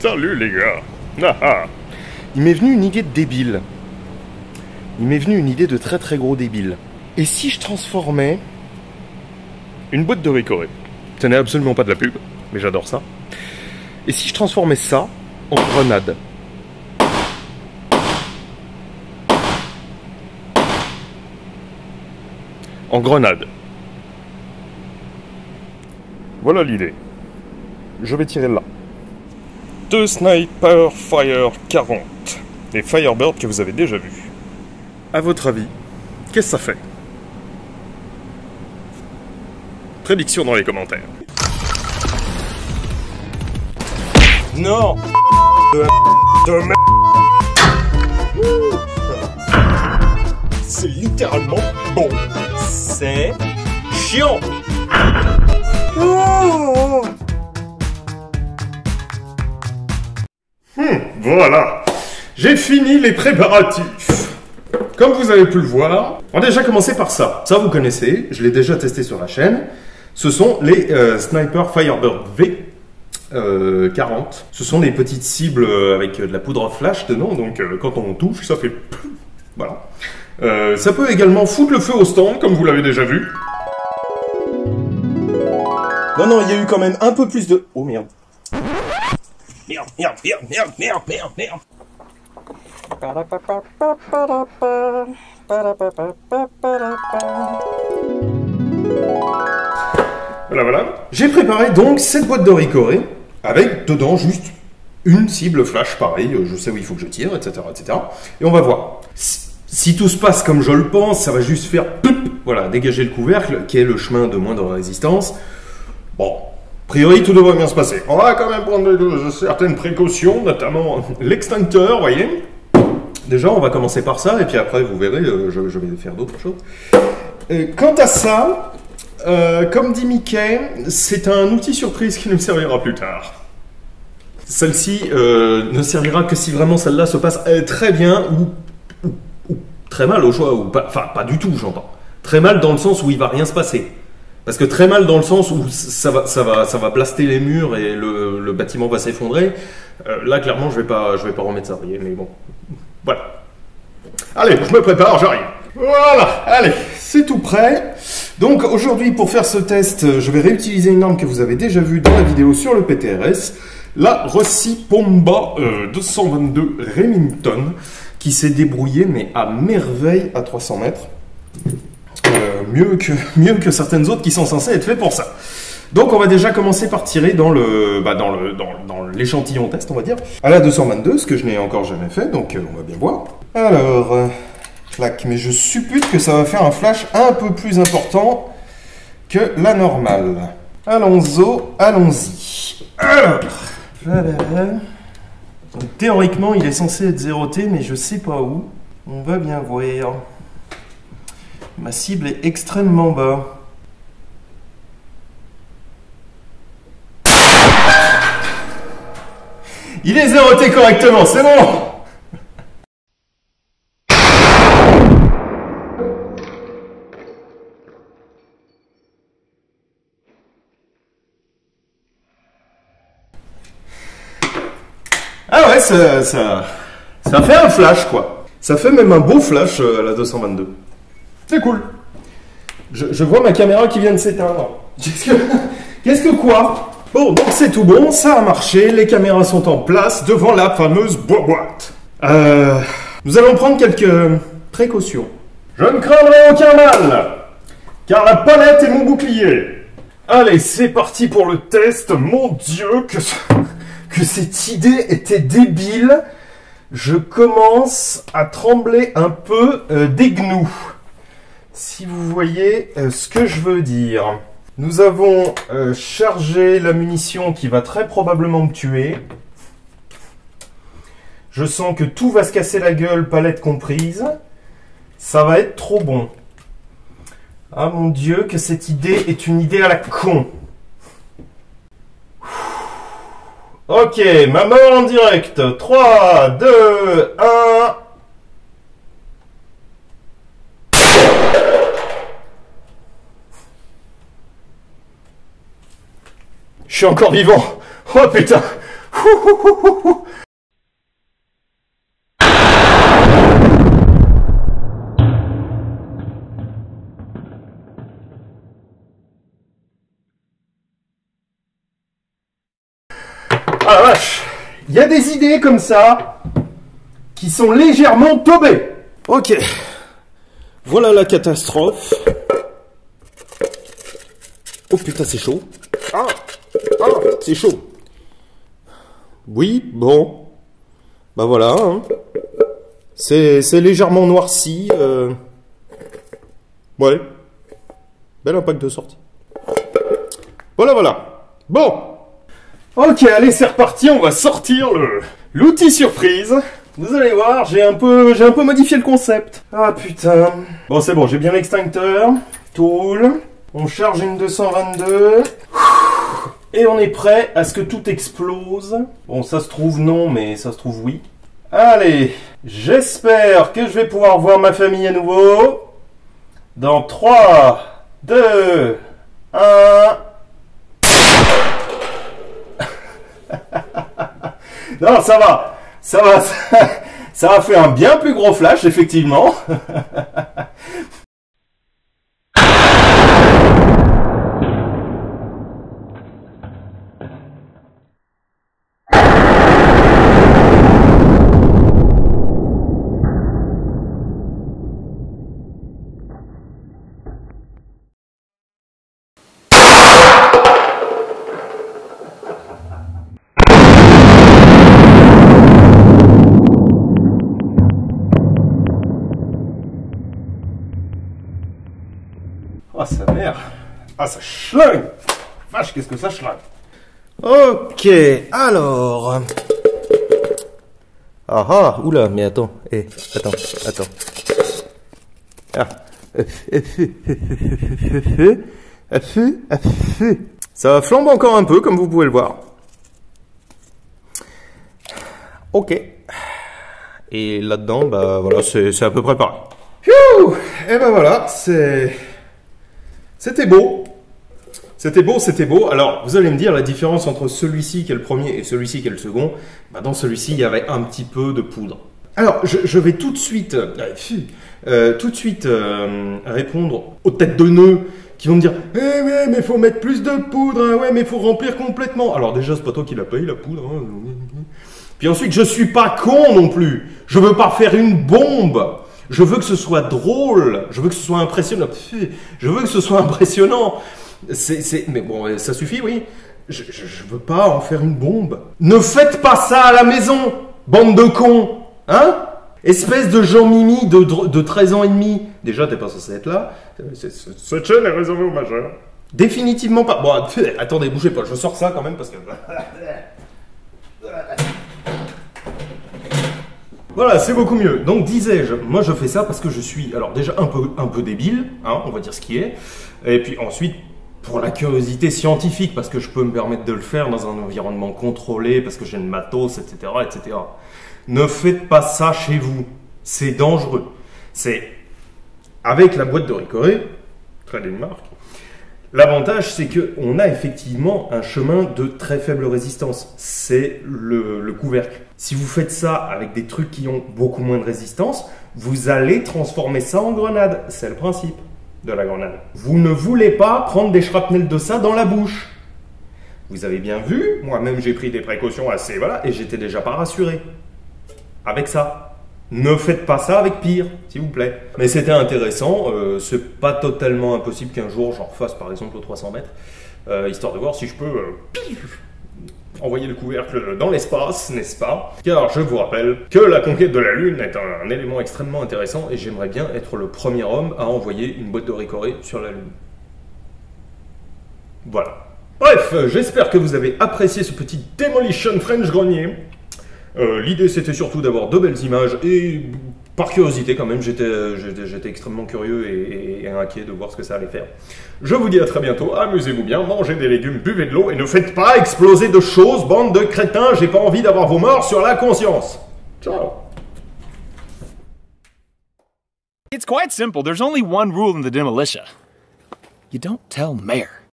Salut les gars. Ah, ah. Il m'est venu une idée de débile. Il m'est venu une idée de très très gros débile. Et si je transformais Une boîte de ricoré. Ce n'est absolument pas de la pub, mais j'adore ça. Et si je transformais ça en grenade? En grenade. Voilà l'idée. Je vais tirer là. Deux Sniper Fire 40. Les Firebird que vous avez déjà vus. À votre avis, qu'est-ce que ça fait? Prédiction dans les commentaires. Non De m... C'est littéralement bon. C'est chiant Voilà, j'ai fini les préparatifs. Comme vous avez pu le voir, on va déjà commencer par ça. Ça, vous connaissez, je l'ai déjà testé sur la chaîne. Ce sont les euh, Sniper Firebird V. euh, 40. Ce sont des petites cibles euh, avec euh, de la poudre flash dedans, donc quand on touche, ça fait... Voilà. Ça peut également foutre le feu au stand, comme vous l'avez déjà vu. Non, non, il y a eu quand même un peu plus de... Oh merde. Merde, merde, merde, merde, merde, merde, merde. Voilà, voilà. J'ai préparé donc cette boîte de ricoré avec dedans juste une cible flash, pareil, je sais où il faut que je tire, etc., etc. Et on va voir. Si, tout se passe comme je le pense, ça va juste faire voilà, dégager le couvercle, qui est le chemin de moindre résistance. Bon, priori tout devrait bien se passer. On va quand même prendre certaines précautions, notamment l'extincteur, vous voyez. Déjà, on va commencer par ça, et puis après, vous verrez, euh, je, vais faire d'autres choses. Euh, quant à ça, euh, comme dit Mickey, c'est un outil surprise qui nous servira plus tard. Celle-ci ne servira que si vraiment celle-là se passe très bien ou très mal au choix, ou pas, enfin pas du tout, j'entends. Très mal dans le sens où il va rien se passer. Parce que très mal dans le sens où ça va, ça va, ça va plaster les murs et le, bâtiment va s'effondrer. Euh, là, clairement, je vais pas, je vais pas remettre ça, mais bon. Voilà. Allez, je me prépare, j'arrive. Voilà, allez, c'est tout prêt. Donc aujourd'hui, pour faire ce test, euh, je vais réutiliser une arme que vous avez déjà vue dans la vidéo sur le PTRS, la Rossi Pomba euh, 222 Remington, qui s'est débrouillée, mais à merveille à 300 mètres. Euh, mieux, que, mieux que certaines autres qui sont censées être faites pour ça. Donc on va déjà commencer par tirer dans le bah, dans le dans, dans l'échantillon test, on va dire, à la 222, ce que je n'ai encore jamais fait, donc euh, on va bien voir. Alors, euh, clac, mais je suppute que ça va faire un flash un peu plus important que la normale. Allons-y, allons-y. Théoriquement, il est censé être zéroté, mais je sais pas où. On va bien voir. Ma cible est extrêmement bas. Il est zéroté correctement, c'est bon Ah ouais, ça, ça, fait un flash, quoi. Ça fait même un beau flash euh, à la 222. C'est cool. Je, vois ma caméra qui vient de s'éteindre. Qu'est-ce que, quoi? Bon, donc c'est tout bon, ça a marché, les caméras sont en place devant la fameuse boîte. Euh, nous allons prendre quelques précautions. Je ne craindrai aucun mal, car la palette est mon bouclier. Allez, c'est parti pour le test. Mon Dieu, que cette idée était débile. Je commence à trembler un peu euh, des gnous. Si vous voyez euh, ce que je veux dire. Nous avons euh, chargé la munition qui va très probablement me tuer. Je sens que tout va se casser la gueule, palette comprise. Ça va être trop bon. Ah mon dieu, que cette idée est une idée à la con. Ok, ma mort en direct. 3, 2, 1. Je suis encore vivant. Oh putain. Ah la vache Il y a des idées comme ça qui sont légèrement tombées. Ok. Voilà la catastrophe. Oh putain, c'est chaud. Ah, ah c'est chaud. Oui, bon. Bah voilà. Hein. C'est légèrement noirci. Euh... Ouais. Bel impact de sortie. Voilà, voilà. Bon. Ok, allez, c'est reparti. On va sortir l'outil surprise. Vous allez voir, j'ai un peu j'ai un peu modifié le concept. Ah putain. Bon, c'est bon, j'ai bien l'extincteur. Tool. On charge une 222. Et on est prêt à ce que tout explose. Bon, ça se trouve non, mais ça se trouve oui. Allez, j'espère que je vais pouvoir voir ma famille à nouveau. Dans 3, 2, 1... non, ça va. Ça va. Ça, a fait un bien plus gros flash, effectivement. Oh, sa mère. Ah, ça schlingue. Vache, qu'est-ce que ça schlingue. Ok, alors. Ah ah, oula, mais attends. Eh, attends, attends. Ah. Ça flambe encore un peu, comme vous pouvez le voir. Ok. Et là-dedans, bah voilà, c'est à peu près pareil. Et ben voilà, c'est... C'était beau. C'était beau, c'était beau. Alors, vous allez me dire la différence entre celui-ci qui est le premier et celui-ci qui est le second. Bah, dans celui-ci, il y avait un petit peu de poudre. Alors, je, vais tout de suite, euh, euh, tout de suite euh, répondre aux têtes de nœuds qui vont me dire Eh ouais, mais faut mettre plus de poudre, hein, ouais, mais faut remplir complètement. Alors déjà, c'est pas toi qui l'a payé la poudre. Hein. Puis ensuite, je suis pas con non plus. Je veux pas faire une bombe. Je veux que ce soit drôle. Je veux que ce soit impressionnant. Je veux que ce soit impressionnant. C'est, mais bon, ça suffit, oui. Je, je, veux pas en faire une bombe. Ne faites pas ça à la maison, bande de cons. Hein? Espèce de Jean-Mimi de, de 13 ans et demi. Déjà, t'es pas censé être là. Cette chaîne est réservée aux majeurs. Définitivement pas. Bon, attendez, bougez pas. Je sors ça quand même parce que... Voilà, c'est beaucoup mieux. Donc disais-je, moi je fais ça parce que je suis, alors déjà un peu, un peu débile, hein, on va dire ce qui est, et puis ensuite pour la curiosité scientifique, parce que je peux me permettre de le faire dans un environnement contrôlé, parce que j'ai le matos, etc., etc. Ne faites pas ça chez vous, c'est dangereux. C'est avec la boîte de Ricoré, très bien marque, L'avantage, c'est qu'on a effectivement un chemin de très faible résistance. C'est le, couvercle. Si vous faites ça avec des trucs qui ont beaucoup moins de résistance, vous allez transformer ça en grenade. C'est le principe de la grenade. Vous ne voulez pas prendre des shrapnels de ça dans la bouche. Vous avez bien vu, moi-même j'ai pris des précautions assez, voilà, et j'étais déjà pas rassuré. Avec ça. Ne faites pas ça avec pire, s'il vous plaît. Mais c'était intéressant. Euh, c'est pas totalement impossible qu'un jour j'en refasse par exemple aux 300 mètres, euh, histoire de voir si je peux euh, envoyer le couvercle dans l'espace, n'est-ce pas? Car je vous rappelle que la conquête de la Lune est un, élément extrêmement intéressant et j'aimerais bien être le premier homme à envoyer une boîte de Ricoré sur la Lune. Voilà. Bref, j'espère que vous avez apprécié ce petit Demolition French Grenier. Euh, l'idée c'était surtout d'avoir de belles images et par curiosité quand même, j'étais, extrêmement curieux et, inquiet de voir ce que ça allait faire. Je vous dis à très bientôt, amusez-vous bien, mangez des légumes, buvez de l'eau et ne faites pas exploser de choses, bande de crétins, j'ai pas envie d'avoir vos morts sur la conscience. Ciao It's quite simple, there's only one rule in the demolition. You don't tell mayor.